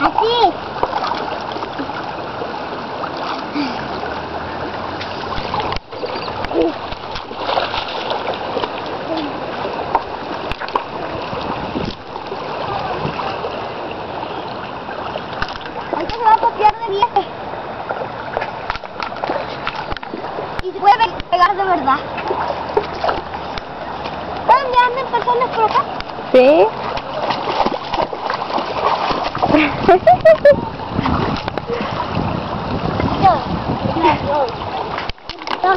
Así. Ahorita se va a copiar de viaje. Y se puede pe- pegar de verdad. ¿Pueden anden personas por? ¿Sí? Yo. No, yo. No.